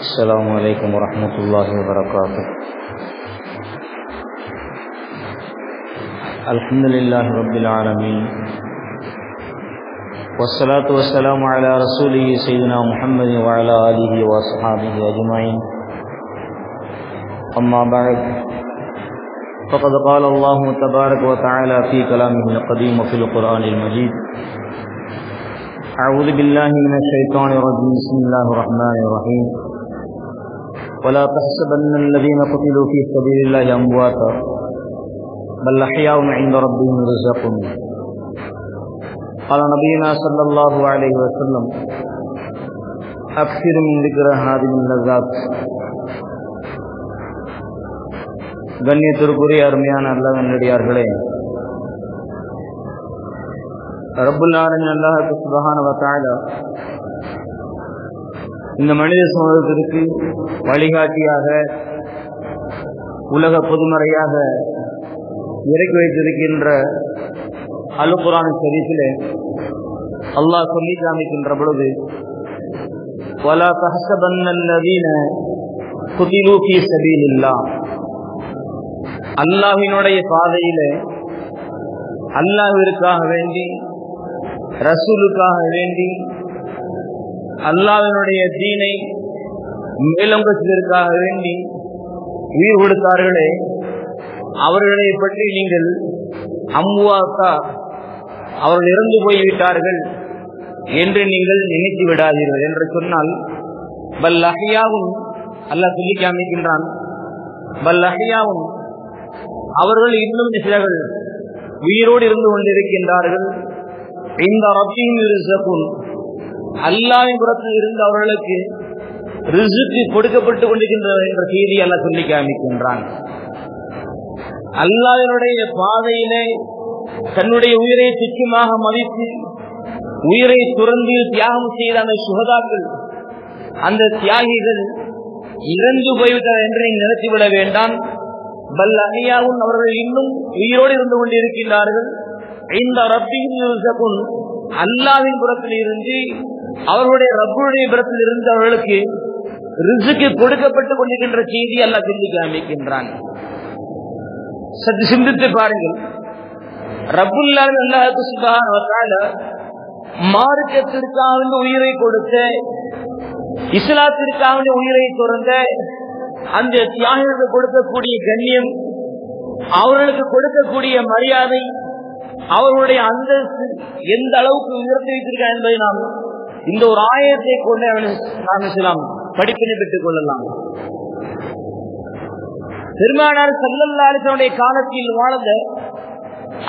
السلام عليكم ورحمة الله وبركاته. الحمد لله رب العالمين. والصلاة والسلام على رسوله سيدنا محمد وعلى آله وصحابه أجمعين. أما بعد، فقد قال الله تبارك وتعالى في كلامه القديم وفي القرآن المجيد أعوذ بالله من الشيطان الرجيم. بسم الله الرحمن الرحيم. ولا تحسبن الذين قتلوا في سبيل الله أمواتا بل أحياء عند ربهم يرزقون قال نبينا صلى الله عليه وسلم أكثر من ذكر هذه اللذات கண்ணியத்திற்குரிய அருமையான அல்ல நல்லடியார்களே ரப்புல் ஆலமின் அல்லாஹுக்கு சுபஹான வத்தால இந்த மனித சமூகத்திற்கு வழிகாட்டியாக உலக பொதுமறையாக இறக்கி வைத்திருக்கின்ற அல் குரான் ஷரீஃபிலே அல்லாஹ் சொல்லி காமிக்கின்ற பொழுது ولا تحسبن الذين قتلوا في سبيل الله அல்லாஹினுடைய பாதையிலே அல்லாஹிற்காக வேண்டி ரசூலுக்காக வேண்டி அல்லாஹினுடைய தீனை மேலோங்கத்திற்காக வேண்டி உயிர் கொடுத்தார்களே அவர்களை பற்றி நீங்கள் அம்முவாக்கா அவர்கள் இறந்து போய்விட்டார்கள் என்று நீங்கள் நினைத்து விடாதீர்கள் என்று சொன்னால் பல் அஹியாவும் அல்லாஹ் சொல்லி காமிக்கின்றான். பல் அஹியாவும் அவர்கள் இன்னும் சிலர்கள் உயிரோடு இருந்து கொண்டிருக்கின்றார்கள். இந்த ரப்பியும் அல்லாவின் புறத்தில் இருந்து அவர்களுக்கு ரிசுக்கு கொடுக்கப்பட்டு கொண்டிருக்கின்றது என்ற செய்தி அல்ல சொல்லி காமிக்கின்றான். அல்லாவினுடைய பாதையிலே தன்னுடைய உயிரை சுற்றுமாக மதித்து உயிரை துறந்து தியாகம் செய்த அந்த சுகதாக்கள் அந்த தியாகிகள் இறந்து போய்விட்டார் என்று நீங்கள் நிறுத்திவிட வேண்டாம். பல் அணியாவும் அவர்கள் இன்னும் உயிரோடு இருந்து கொண்டிருக்கின்றார்கள். இந்த ரப்பியும் அல்லாவின் புறத்தில் இருந்து அவர்களுடைய ரப்புடைய புறத்தில் இருந்து அவர்களுக்கு ரிசுக்கு கொடுக்கப்பட்டுக் கொண்டிருக்கின்ற செய்தி அல்ல சொல்லி காமிக்கின்றான். சற்று சிந்தித்து பாருங்கள். ரப்புல்லாவின் அல்லாஹுக்கு சுபான மார்க்கத்திற்காக உயிரை கொடுத்த இஸ்லாத்திற்காக உயிரை துறந்த அந்த தியாகிகளுக்கு கொடுக்கக்கூடிய கண்ணியம் அவர்களுக்கு கொடுக்கக்கூடிய மரியாதை அவர்களுடைய அந்தஸ்து எந்த அளவுக்கு உயர்த்தி வைத்திருக்க என்பதை நாம் இந்த ஒரு ஆயத்தை கொண்டு நாம் இஸ்லாம் படிப்பினை பெற்றுக் கொள்ளலாம். பெருமானார் சல்லல்லாருடைய காலத்தில் வாழ்ந்த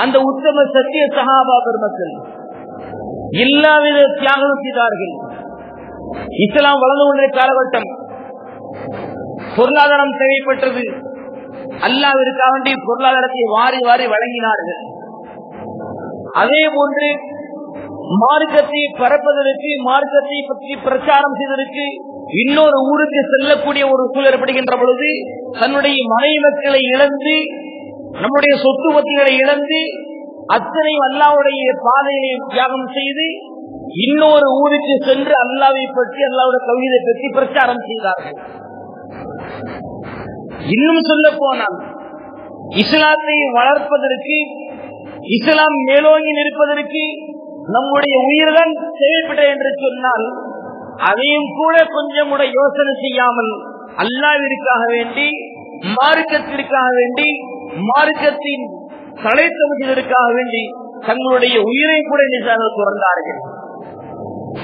அந்த உத்தம சத்திய சகாபா பெருமக்கள் எல்லாவித தியாகம் செய்தார்கள் இஸ்லாம் வளர்ந்து கொண்ட காலகட்டம் பொருளாதாரம் தேவைப்பட்டது. அல்லாவிற்காக வேண்டிய பொருளாதாரத்தை வாரி வாரி வழங்கினார்கள். அதே போன்று மார்க்கத்தை பரப்பதற்கு மார்க்கத்தை பற்றி பிரச்சாரம் செய்வதற்கு இன்னொரு ஊருக்கு செல்லக்கூடிய ஒரு சூழல் ஏற்படுகின்ற பொழுது தன்னுடைய மனைவி மக்களை இழந்து நம்முடைய சொத்து பத்திகளை இழந்து அத்தனை அல்லாவுடைய பாதையை தியாகம் செய்து இன்னொரு ஊருக்கு சென்று அல்லாவை பற்றி அல்லாவுடைய கவிதை பற்றி பிரச்சாரம் செய்தார்கள். இன்னும் சொல்ல போனால் இஸ்லாத்தை வளர்ப்பதற்கு இஸ்லாம் மேலோங்கி நிற்பதற்கு நம்முடைய உயிர்தான் செயல்பட்ட என்று சொன்னால் அதையும் கூட கொஞ்சம் கூட யோசனை செய்யாமல் அல்லாவிற்காக வேண்டி மார்க்கத்திற்காக வேண்டி மார்க்கத்தின் தலை தொகுதிகளுக்காக வேண்டி தங்களுடைய உயிரை கூட நிஜாக துறந்தார்கள்.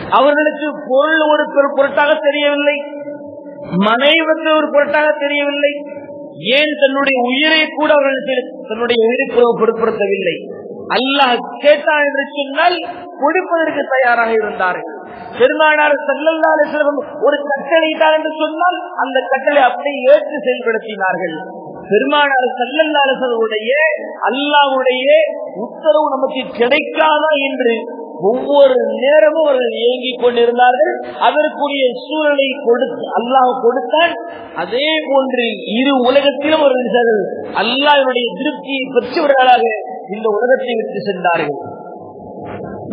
அவர்களுக்கு பொருள் ஒரு பொருட்டாக தெரியவில்லை. மனைவத்து ஒரு பொருட்டாக தெரியவில்லை. ஏன் தன்னுடைய உயிரை கூட அவர்கள் தன்னுடைய உயிருக்கு பொருட்படுத்தவில்லை. அல்லாஹ் கேட்டான் என்று சொன்னால் கொடுப்பதற்கு தயாராக இருந்தார்கள். பெருமானார் செல்லல்லாத செல்வம் ஒரு கட்டளையிட்டார் என்று சொன்னால் அந்த கட்டளை அப்படியே ஏற்று செயல்படுத்தினார்கள். பெருமானார் செல்லல்லாத செல்வருடைய அல்லாவுடைய உத்தரவு நமக்கு கிடைக்காதா என்று ஒவ்வொரு நேரமும் அவர்கள் இயங்கிக் கொண்டிருந்தார்கள். அதற்குரிய சூழலை கொடுத்து அல்லாஹ் கொடுத்தால் அதே போன்று இரு உலகத்திலும் அவர்கள் அல்லாஹனுடைய திருப்தியை பெற்றவர்களாக இந்த உலகத்தை விட்டு சென்றார்கள்.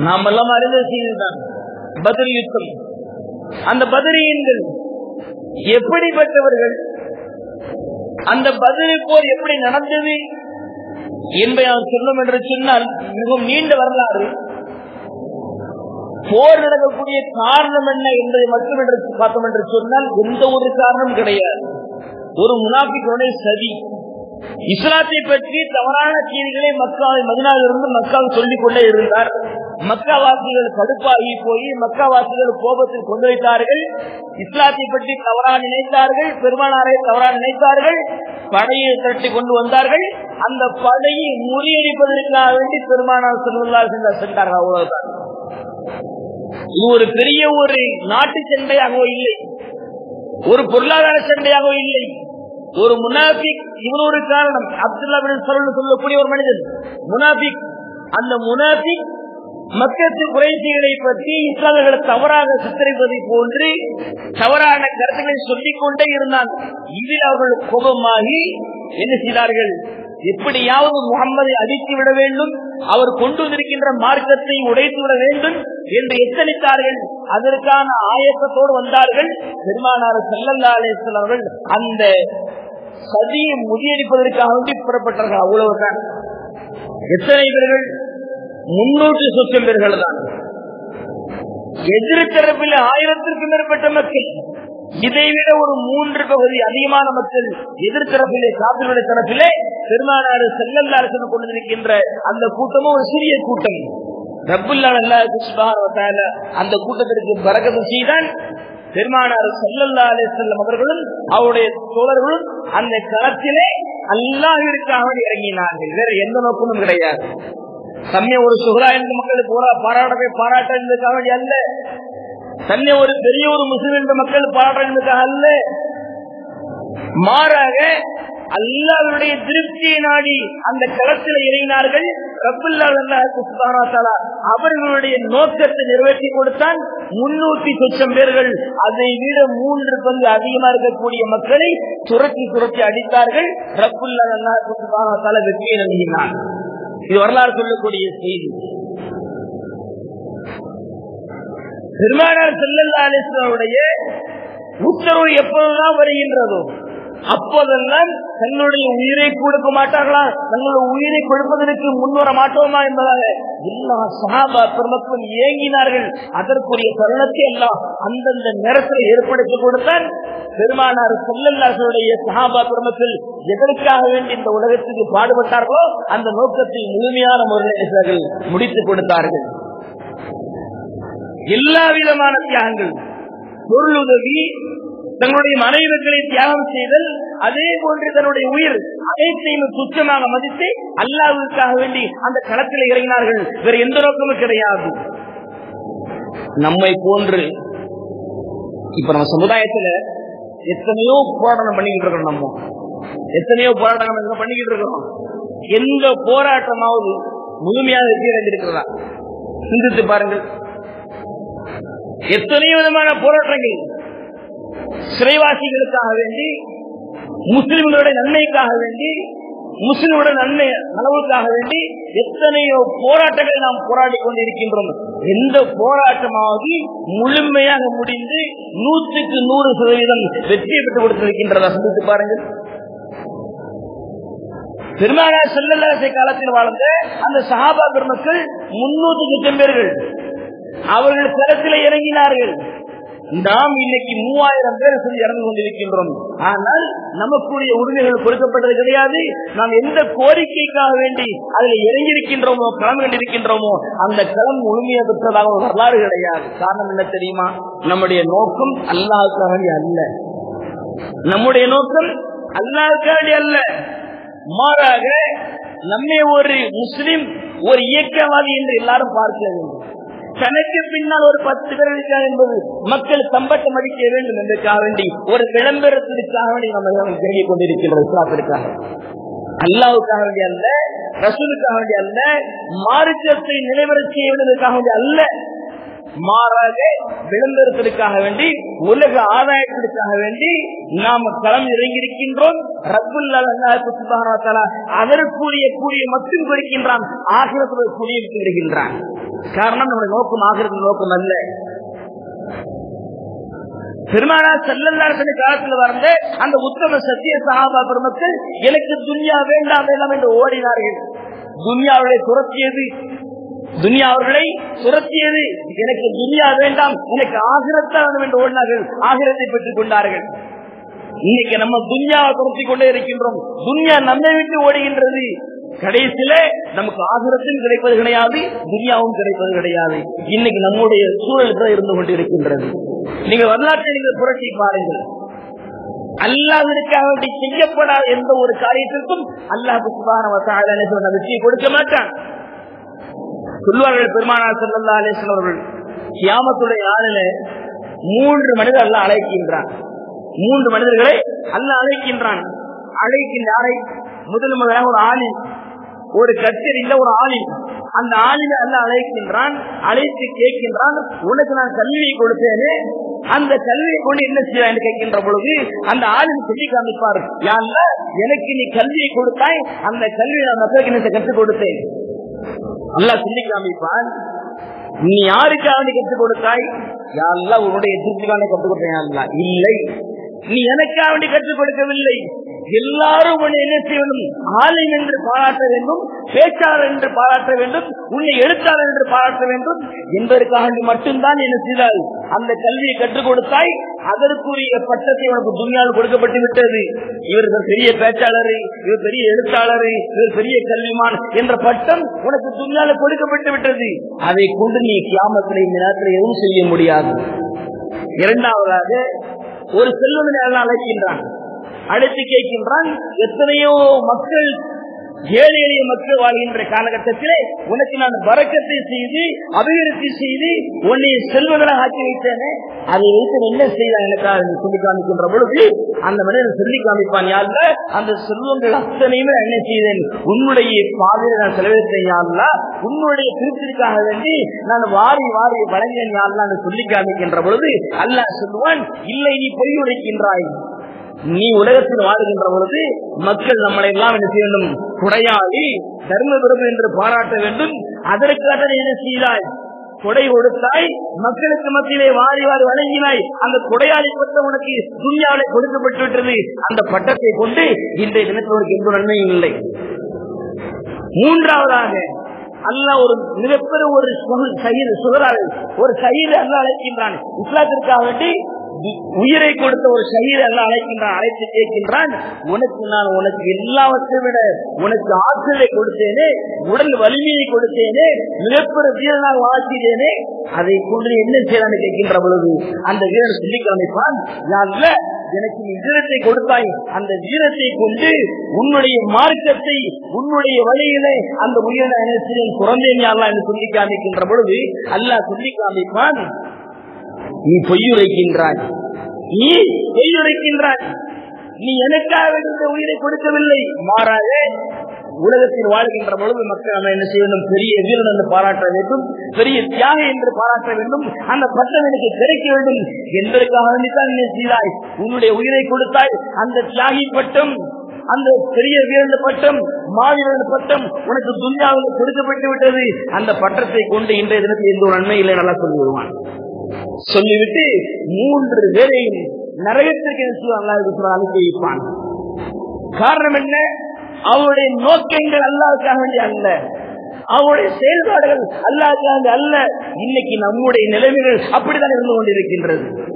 நாம் எல்லாம் அறிந்த செய்திதான் பதில் யுத்தம் அந்த பதிரியன்கள் எப்படிப்பட்டவர்கள் அந்த பதில் போர் எப்படி நடந்தது? என்பதை நான் சொல்லும் என்று சொன்னால் மிகவும் நீண்ட வரலாறு. போர் நடக்கக்கூடிய காரணம் என்ன என்பதை மட்டும் என்று பார்த்தோம் என்று சொன்னால் எந்த ஒரு காரணம் கிடையாது. ஒரு முனாபிகளுடைய சதி. இஸ்லாத்தை பற்றி தவறான செய்திகளை மக்கள் மதினாவிலிருந்து மக்கள் சொல்லிக் கொண்டே இருந்தார். மக்காவாசிகள் கடுப்பாகி போய் மக்காவாசிகள் கோபத்தில் கொண்டு வைத்தார்கள் இஸ்லாத்தை பற்றி தவறாக நினைத்தார்கள். பெருமானாரை தவறாக நினைத்தார்கள். படையை திரட்டி கொண்டு வந்தார்கள். அந்த படையை முறியடிப்பதற்காக வேண்டி பெருமானார் செல்வதால் சென்றார்கள் அவ்வளவுதான். இது ஒரு பெரிய ஒரு நாட்டு சண்டையாகவோ இல்லை. ஒரு பொருளாதார சண்டையாகவோ இல்லை. ஒரு முனாபிக் இவன் ஒரு காரணம் அப்துல்லா சொல்லக்கூடிய ஒரு மனிதன். முனாபிக் அந்த முனாபிக் மக்கத்து குறைசிகளை பற்றி இஸ்லாமர்களை தவறாக சித்தரிப்பதை போன்று தவறான கருத்துக்களை சொல்லிக் கொண்டே இருந்தான். இதில் அவர்கள் கோபமாகி என்ன செய்தார்கள்? எப்படியாவது முகம்மதை அடித்து விட வேண்டும் அவர் கொண்டு வந்திருக்கின்ற மார்க்கத்தை உடைத்து விட வேண்டும் என்று எச்சரித்தார்கள். அதற்கான ஆயத்தத்தோடு வந்தார்கள். பெருமானார் செல்லல்லா அலேஸ்வல் அவர்கள் அந்த சதியை முறியடிப்பதற்காக வேண்டி புறப்பட்டார்கள் அவ்வளவுதான். எத்தனை பேர்கள் முன்னூற்று சொச்சம் பேர்கள் தான். எதிர்த்தரப்பில் ஆயிரத்திற்கும் மேற்பட்ட மக்கள் இதைவிட ஒரு மூன்று பகுதி அதிகமான மக்கள் எதிர்த்தரப்பிலே காப்பிலுடைய தரப்பிலே பெருமானாறு செல்லல்லாரசன கொண்டிருக்கின்ற அந்த கூட்டமும் ஒரு சிறிய கூட்டம். அந்த கூட்டத்திற்கு பறக்கத்து செய்தான். பெருமானார் செல்லல்லா அலே செல்லம் அவர்களும் அவருடைய தோழர்களும் அந்த களத்திலே அல்லாஹிற்காக இறங்கினார்கள். வேற எந்த நோக்கமும் கிடையாது. தன்னை ஒரு சுகரா என்று மக்கள் போரா பாராட்டத்தை பாராட்ட என்பதற்காக அல்ல. தன்னை ஒரு பெரிய ஒரு முஸ்லிம் என்ற மக்கள் பாராட்ட என்பதற்காக அல்ல. மாறாக அல்லாவுடைய திருப்தியை நாடி அந்த களத்தில் இறங்கினார்கள். அவர்களுடைய நோக்கத்தை நிறைவேற்றி கொடுத்தான். முன்னூத்தி சொச்சம் பேர்கள் அதை விட மூன்று பங்கு அதிகமா இருக்கக்கூடிய மக்களை துரத்தி துரத்தி அடித்தார்கள். ரப்புல்லா வெற்றியை நல்கினான். இது வரலாறு சொல்லக்கூடிய செய்தி. பெருமானார் செல்லல்லா அலிஸ்லாவுடைய உத்தரவு எப்போதுதான் வருகின்றதோ அப்போதெல்லாம் தன்னுடைய உயிரை கொடுக்க மாட்டார்களா? தங்களுடைய உயிரை கொடுப்பதற்கு முன்வர மாட்டோமா என்பதாக எல்லா சகாபா பெருமக்களும் ஏங்கினார்கள். அதற்குரிய தருணத்தை எல்லாம் அந்தந்த நேரத்தில் ஏற்படுத்தி கொடுத்தான் பெருமானார் செல்லல்லாசனுடைய சகாபா குடும்பத்தில் எதற்காக வேண்டி இந்த உலகத்துக்கு பாடுபட்டார்களோ அந்த நோக்கத்தை முழுமையான முறையில் முடித்துக் கொடுத்தார்கள். எல்லா விதமான தியாகங்கள் பொருள் உதவி தங்களுடைய மனைவிகளை தியாகம் செய்தல் அதே போன்று தன்னுடைய உயிர் அனைத்தையும் துச்சமாக மதித்து அல்லாவுக்காக வேண்டி அந்த களத்தில் இறங்கினார்கள். வேற எந்த நோக்கமும் கிடையாது. நம்மை போன்று இப்ப நம்ம சமுதாயத்துல எத்தனையோ போராட்டம் பண்ணிக்கிட்டு இருக்கிறோம் நம்ம. எத்தனையோ போராட்டம் பண்ணிக்கிட்டு இருக்கிறோம். எந்த போராட்டமாவது முழுமையாக வெற்றி அடைஞ்சிருக்கிறதா சிந்தித்து பாருங்கள். எத்தனையோ விதமான போராட்டங்கள் சிறைவாசிகளுக்காக வேண்டி முஸ்லிம்களுடைய நன்மைக்காக வேண்டி முஸ்லிமோட நன்மை நலவுக்காக வேண்டி எத்தனையோ போராட்டங்களை நாம் போராடி கொண்டிருக்கின்றோம். எந்த போராட்டமாவது முழுமையாக முடிந்து நூற்றுக்கு நூறு சதவீதம் வெற்றியை பெற்றுக் கொடுத்திருக்கின்றதா சிந்தித்து பாருங்கள். பெருமாள் செல்லல்லாசை காலத்தில் வாழ்ந்த அந்த சஹாபா பெருமக்கள் முன்னூத்தி லட்சம் பேர்கள். அவர்கள் களத்தில் இறங்கினார்கள். நாம் இன்னைக்கு மூவாயிரம் பேர் சொல்லி இறந்து கொண்டிருக்கின்றோம். ஆனால் நமக்குரிய உரிமைகள் கொடுக்கப்பட்டது கிடையாது. நாம் எந்த கோரிக்கைக்காக வேண்டி அதில் இறங்கியிருக்கின்றோமோ களம் கண்டிருக்கின்றோமோ அந்த களம் முழுமையை பெற்றதாக ஒரு வரலாறு கிடையாது. காரணம் என்ன தெரியுமா? நம்முடைய நோக்கம் அல்லாவுக்காக அல்ல. நம்முடைய நோக்கம் அல்லாவுக்காக அல்ல. மாறாக நம்மை ஒரு முஸ்லிம் ஒரு இயக்கவாதி என்று எல்லாரும் பார்க்க வேண்டும். தனக்கு பின்னால் ஒரு பத்து பேர் இருக்கிறார் என்பது மக்கள் சம்பட்டம் அடிக்க வேண்டும் என்பதற்காக வேண்டி ஒரு விளம்பரத்திற்காக வேண்டி நம்ம தேடி கொண்டிருக்கின்ற இஸ்லாத்திற்காக அல்லாவுக்காக வேண்டிய அல்ல ரசூலுக்காக வேண்டிய அல்ல மார்க்கத்தை நிலைவர செய்ய வேண்டியதற்காக வேண்டிய அல்ல. மாறாக விளம்பரத்திற்காக வேண்டி உலக ஆதாயத்திற்காக வேண்டி நாம் களம் இறங்கியிருக்கின்றோம். அதற்குரிய கூடிய மட்டும் கொடுக்கின்றான். ஆகிரத்தில் கூடிய விடுகின்றான் காரணம் நம்முடைய நோக்கம் ஆகிறது நோக்கம் அல்ல. பெருமானா செல்லல்லாசன காலத்தில் வந்த அந்த உத்தம சத்திய சகாபா பெருமக்கள் எனக்கு துன்யா வேண்டாம் வேண்டாம் என்று ஓடினார்கள். துன்யாவுடைய துரத்தியது துனியா அவர்களை துரத்தியது. எனக்கு துனியா வேண்டாம். எனக்கு ஆகிரத்தா வேண்டும் என்று ஓடினார்கள். ஆகிரத்தை பெற்றுக் கொண்டார்கள். இன்னைக்கு நம்ம துன்யாவை துரத்தி கொண்டே இருக்கின்றோம். துன்யா நம்மை விட்டு ஓடுகின்றது. கடைசியில நமக்கு ஆகிரத்தும் கிடைப்பது கிடையாது துன்யாவும் கிடைப்பது கிடையாது. இன்னைக்கு நம்முடைய சூழல் தான் இருந்து கொண்டிருக்கின்றது. நீங்க வரலாற்றை நீங்கள் புரட்சி பாருங்கள். அல்லாவிற்காக வேண்டி செய்யப்படாத எந்த ஒரு காரியத்திற்கும் அல்லாஹ் சுபான சொன்ன வெற்றியை கொடுக்க மாட்டான். சொல்வார்கள் பெருமானார் செல்லல்லா அலேசன் அவர்கள். கியாமத்துடைய ஆளில மூன்று மனிதர் அல்ல அழைக்கின்றான். மூன்று மனிதர்களை அல்ல அழைக்கின்றான். அழைக்கின்ற யாரை முதல் முதலாக ஒரு ஆளில் ஒரு கச்சேரியில ஒரு ஆளில் அந்த ஆளில அல்ல அழைக்கின்றான் அழைத்து கேட்கின்றான் உனக்கு நான் கல்வியை கொடுத்தேனே. அந்த கல்வியை கொண்டு என்ன செய்ய என்று கேட்கின்ற பொழுது அந்த ஆளின் சொல்லி காமிப்பார் யாருல எனக்கு நீ கல்வியை கொடுத்தாய் அந்த கல்வியை நான் மக்களுக்கு என்ன கற்றுக் கொடுத்தேன்? நல்லா சொல்லி காமிப்பான் நீ யாருக்காக கற்றுக் கொடுத்தாய்? யாரெல்லாம் உன்னுடைய திருப்திக்கான கற்றுக் கொடுத்தேன் இல்லை. நீ எனக்காக வேண்டி கற்றுக் கொடுக்கவில்லை. எல்லாரும் உன்னை என்ன செய்ய வேண்டும்? என்று பாராட்ட வேண்டும் பேச்சாளர் என்று பாராட்ட வேண்டும் உன்னை எழுத்தாளர் என்று பாராட்ட வேண்டும் என்பதற்காக மட்டும்தான் என்ன செய்தால் அந்த கல்வியை கற்றுக் கொடுத்தாய் அதற்குரிய பட்டத்தை உனக்கு துணியால் கொடுக்கப்பட்டு விட்டது. இவர்கள் பெரிய பேச்சாளர் இவர் பெரிய எழுத்தாளர் இவர் பெரிய கல்விமான் என்ற பட்டம் உனக்கு துணியால கொடுக்கப்பட்டு விட்டது. அதை கொண்டு நீ கிராமத்தில் இந்த நேரத்தில் எதுவும் செய்ய முடியாது. இரண்டாவதாக ஒரு செல்வனை அழைக்கின்றான். அழைத்து கேட்கின்றான் எத்தனையோ மக்கள் ஏழை எளிய மக்கள் வாழ்கின்ற காலகட்டத்திலே உனக்கு நான் வரக்கத்தை செய்து அபிவிருத்தி செய்து உன்னை செல்வங்களாக ஆக்கி வைத்தேனே அதை வைத்து என்ன செய்தான் எனக்காக சொல்லி காமிக்கின்ற பொழுது அந்த மனிதன் சொல்லி காமிப்பான் யாருல அந்த செல்வங்கள் அத்தனையுமே என்ன செய்தேன்? உன்னுடைய பாதையில நான் செலவழித்தேன் யாருல உன்னுடைய திருப்திக்காக வேண்டி நான் வாரி வாரி வழங்கேன் யாருல சொல்லி காமிக்கின்ற பொழுது அல்ல சொல்லுவான் இல்லை நீ பொய் உரைக்கின்றாய். நீ உலகத்தில் வாழுகின்ற பொழுது மக்கள் நம்மளை எல்லாம் என்ன செய்ய வேண்டும் குடையாளி தர்ம விரும்பு என்று பாராட்ட வேண்டும். அதற்காக என்ன செய்தாய்? கொடை கொடுத்தாய். மக்களுக்கு மத்தியிலே வாரி வாரி வழங்கினாய். அந்த கொடையாளி பட்டம் உனக்கு துணியாவிலே கொடுக்கப்பட்டு விட்டது அந்த பட்டத்தை கொண்டு இன்றைய தினத்தில் உனக்கு எந்த நன்மையும் இல்லை. மூன்றாவதாக அல்ல ஒரு மிகப்பெரிய ஒரு சகித சுகராக ஒரு சகித அல்ல அழைக்கின்றான். இஸ்லாத்திற்காக வேண்டி உயிரை கொடுத்த ஒரு சரீர அல்ல அழைக்கின்றான் அழைத்து கேட்கின்றான் உனக்கு நான் உனக்கு எல்லாவற்றை விட உனக்கு ஆற்றலை கொடுத்தேனே உடல் வலிமையை கொடுத்தேனே மிகப்பெரிய வீரனாக வாழ்த்தினேனே அதை கொண்டு என்ன செய்யலான்னு கேட்கின்ற பொழுது அந்த வீரன் சொல்லி காமிப்பான் நான் எனக்கு நீ வீரத்தை கொடுத்தாய். அந்த வீரத்தை கொண்டு உன்னுடைய மார்க்கத்தை உன்னுடைய வழியிலே அந்த உயிரின அனைத்தையும் என்று சொல்லி காமிக்கின்ற பொழுது அல்லாஹ் சொல்லி காமிப்பான் நீ பொய்யுரைக்கின்றாய். நீ பொய்யுரைக்கின்றாய்? நீ எனக்காக இந்த உயிரை கொடுக்கவில்லை. மாறாக உலகத்தில் வாழ்கின்ற பொழுது மக்கள் நம்ம என்ன செய்ய வேண்டும் பெரிய வீரன் என்று பாராட்ட வேண்டும் பெரிய தியாகி என்று பாராட்ட வேண்டும் அந்த பட்டம் எனக்கு கிடைக்க வேண்டும். என்பதற்காக வேண்டித்தான் என்ன செய்தாய். உன்னுடைய உயிரை கொடுத்தாய். அந்த தியாகி பட்டம் அந்த பெரிய வீரன் பட்டம் மாவீரன் பட்டம் உனக்கு துன்யாவுக்கு கொடுக்கப்பட்டு விட்டது. அந்த பட்டத்தை கொண்டு இன்றைய தினத்தில் எந்த ஒரு நன்மை இல்லை நல்லா சொல்லி வருவான் சொல்லிவிட்டு மூன்று பேரையும் நரகத்திற்கு அனுப்பி வைப்பான். காரணம் என்ன? அவருடைய நோக்கங்கள் அல்லாவுக்காக வேண்டிய அல்ல. அவருடைய செயல்பாடுகள் அல்லாவுக்காக அல்ல. இன்னைக்கு நம்முடைய நிலைமைகள் அப்படித்தான் இருந்து கொண்டிருக்கின்றது.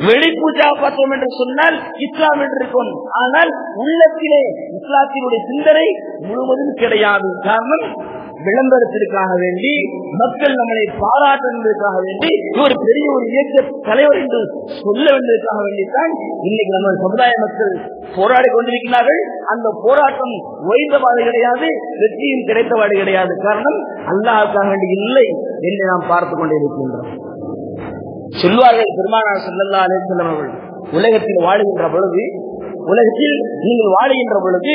வெளிப்பூஜா பார்த்தோம் என்று சொன்னால் இஸ்லாம் என்று இருக்கும். ஆனால் உள்ளத்திலே இஸ்லாத்தினுடைய சிந்தனை முழுவதும் கிடையாது. காரணம் விளம்பரத்திற்காக வேண்டி மக்கள் நம்மளை பாராட்டுவதற்காக வேண்டி ஒரு பெரிய ஒரு இயக்க தலைவர் என்று சொல்ல வேண்டியதற்காக வேண்டித்தான் இன்னைக்கு நம்ம சமுதாய மக்கள் போராடி கொண்டிருக்கிறார்கள். அந்த போராட்டம் ஓய்ந்தபாடு கிடையாது வெற்றியும் கிடைத்தபாடு கிடையாது. காரணம் அல்லாஹுக்காக வேண்டி இல்லை என்று நாம் பார்த்து கொண்டே இருக்கின்றோம் சொல்வார்கள் பெருமானார் செல்லல்லா அலேசல்லம் அவர்கள் உலகத்தில் வாழுகின்ற பொழுது உலகத்தில் நீங்கள் வாழுகின்ற பொழுது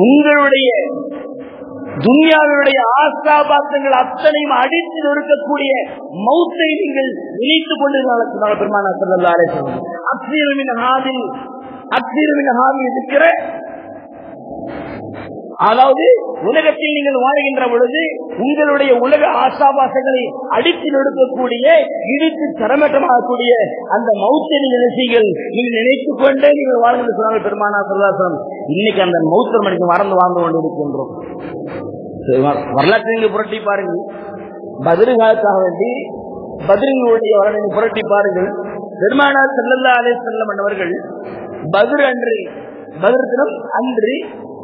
உங்களுடைய துன்யாவினுடைய ஆசாபாசங்கள் அத்தனையும் அடித்து நொறுக்கக்கூடிய மௌத்தை நீங்கள் நினைத்துக் கொண்டு பெருமான செல்லல்லா அலேசல்லம் அக்சீரமின் ஹாதில் அக்சீரமின் இருக்கிற அதாவது உலகத்தில் நீங்கள் வாழ்கின்ற பொழுது உங்களுடைய உலக ஆசாபாசங்களை அடித்து நொடுக்கக்கூடிய இடித்து தரமட்டமாகக்கூடிய அந்த மௌத்தை நீங்கள் நினைச்சீர்கள் நீங்கள் நினைத்துக் கொண்டே நீங்கள் வாழ்ந்து சொன்னாங்க பெருமானா சொல்லாசனம் இன்னைக்கு அந்த மௌத்தர் மணிக்கு மறந்து வாழ்ந்து கொண்டிருக்கின்றோம் சரி, வரலாற்றை புரட்டி பாருங்கள். பதிரு காலத்தாக வேண்டி பதிரினுடைய வரலாறு புரட்டி பாருங்கள். பெருமானார் செல்லல்லா அலே செல்லம் அவர்கள் பதிர் அன்று பதிர் தினம் அன்று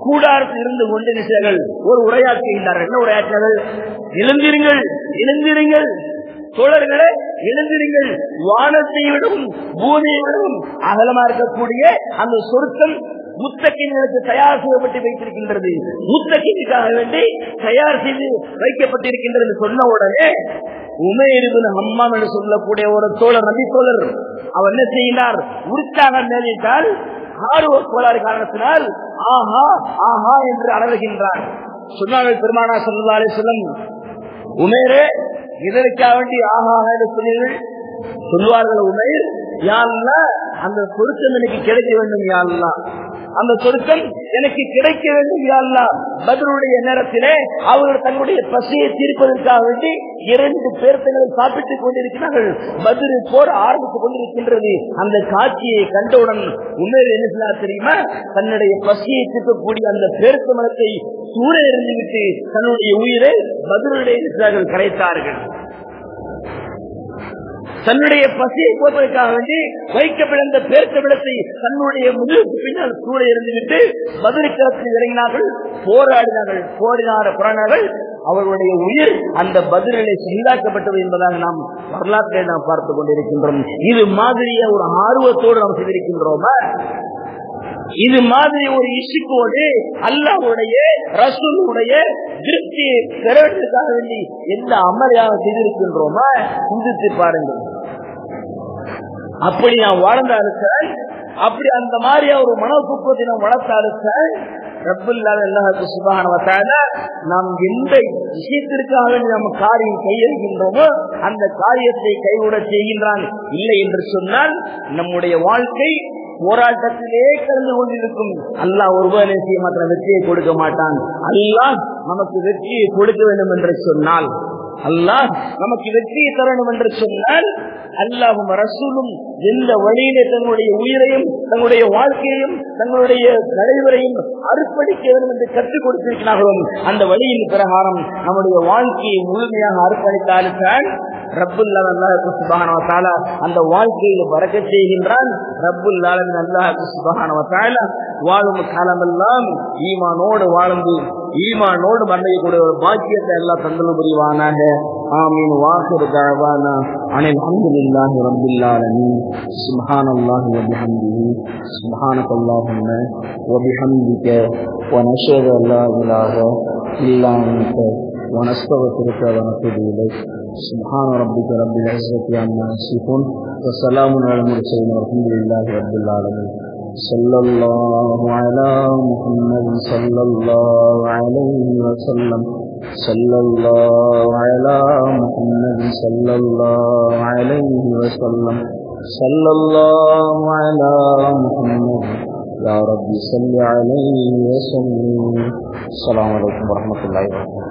கூடாரத்தில் இருந்து கொண்டு நிசைகள் ஒரு உரையாற்றுகின்றார்கள் என்ன உரையாற்றினார்கள்? எழுந்திருங்கள் எழுந்திருங்கள். தோழர்களே எழுந்திருங்கள். வானத்தை விடவும் பூமியை விடவும் அகலமா இருக்கக்கூடிய அந்த சொருத்தம் முத்தக்கின்களுக்கு தயார் செய்யப்பட்டு வைத்திருக்கின்றது. முத்தக்கினுக்காக வேண்டி தயார் செய்து வைக்கப்பட்டிருக்கின்றது சொன்ன உடனே உமேருபின் அம்மாம் என்று சொல்லக்கூடிய ஒரு தோழர் நபி தோழர் அவர் என்ன செய்யினார் உற்சாக நேரிட்டால் ஆர்வ கோளாறு காரணத்தினால் ஆஹா ஆஹா என்று அலறுகின்றார். சொன்னார்கள் பெருமானா சொல்லி சொல்லும் உமேரே இதற்காக வேண்டி ஆஹா என்று சொன்னீர்கள். சொல்வார்கள் உமேர் யாருன்னா அந்த பொருத்தம் எனக்கு கிடைக்க வேண்டும் யாருன்னா அந்த சொருக்கம் எனக்கு கிடைக்க வேண்டும் யாருன்னா பதிலுடைய நேரத்திலே அவர்கள் தங்களுடைய பசியை தீர்ப்பதற்காக வேண்டி இரண்டு பேர் தங்களை சாப்பிட்டுக் கொண்டிருக்கிறார்கள். பதில் போர் ஆரம்பித்துக் கொண்டிருக்கின்றது. அந்த காட்சியை கண்டவுடன் உண்மையில் என்ன செய்யலாம் தெரியுமா? தன்னுடைய பசியை தீர்க்கக்கூடிய அந்த பேருத்த மரத்தை சூழ எறிந்துவிட்டு தன்னுடைய உயிரை பதிலுடைய கரைத்தார்கள். தன்னுடைய பசியை போவதற்காக வேண்டி வைக்கப்பட்ட பேர்த்த விடத்தை தன்னுடைய முதலுக்கு பின்னால் சூழ இருந்துவிட்டு பதிலுக்கு இறங்கினார்கள். போராடினார்கள். போரினார புறானார்கள் அவர்களுடைய உயிர் அந்த பதிலே செயலாக்கப்பட்டது என்பதாக நாம் வரலாற்றை நாம் பார்த்துக் கொண்டிருக்கின்றோம். இது மாதிரியே ஒரு ஆர்வத்தோடு நாம் செய்திருக்கின்றோமா? இது மாதிரி ஒரு இசுக்கோடு அல்லாவுடைய ரசூலுடைய திருப்தியை பெறுவதற்காக வேண்டி எந்த அமரையாக செய்திருக்கின்றோமா? சிந்தித்து பாருங்கள். அப்படி நான் வாழ்ந்தாலுக்க அப்படி அந்த மாதிரி ஒரு மனோபக்குவத்தை நாம் வளர்த்தாலுக்க ரப்பில்லாத எல்லாருக்கும் சுபானவத்தால நாம் எந்த விஷயத்திற்காக வேண்டி நம்ம காரியம் கையெழுகின்றோமோ அந்த காரியத்தை கைவிட செய்கின்றான். இல்லை என்று சொன்னால் நம்முடைய வாழ்க்கை போராட்டத்திலே கலந்து கொண்டிருக்கும். அல்லாஹ் ஒருவனை செய்ய மாத்திர வெற்றியை கொடுக்க மாட்டான். அல்லாஹ் நமக்கு வெற்றியை கொடுக்க வேண்டும் என்று சொன்னால் அல்லாஹ் நமக்கு வெற்றியை தரணும் என்று சொன்னால் அல்லாஹும் ரசூலும் எந்த வழியிலே தங்களுடைய உயிரையும் தங்களுடைய வாழ்க்கையையும் தங்களுடைய நடைமுறையும் அர்ப்பணிக்க வேண்டும் என்று கற்றுக் கொடுத்திருக்கிறார்களும் அந்த வழியின் பிரகாரம் நம்முடைய வாழ்க்கையை முழுமையாக அர்ப்பணித்தால்தான் ரப்புல்லாஹ் சுபஹானஹு வ அந்த வாழ்க்கையில் பறக்க செய்கின்றான். ரப்புல்லாஹ் அல்லாஹ் சுபஹானஹு வாழும் காலமெல்லாம் ஈமானோடு வாழ்ந்து ஈமானோடு மரணிக்கக்கூடிய ஒரு பாக்கியத்தை எல்லாம் தந்தல் புரிவானாக ஆமீன் வாசர் தழவானா அனில் அல்ஹம்துலில்லாஹி ரப்பில் ஆலமீன் சுப்ஹானல்லாஹி வ பிஹம்திஹி சுப்ஹானக்கல்லாஹும்ம வ பிஹம்திக வ நஷ்ஹது அன் லா இலாஹ இல்லா அன்த ونستغفرك ونتوب إليك سبحان ربك رب العزة عما يصفون وسلام على المرسلين والحمد لله رب العالمين صلى الله على محمد صلى الله عليه وسلم. صلى الله على محمد صلى الله عليه وسلم. صلى الله على محمد. يا رب صل عليه وسلم. السلام عليكم ورحمة الله وبركاته.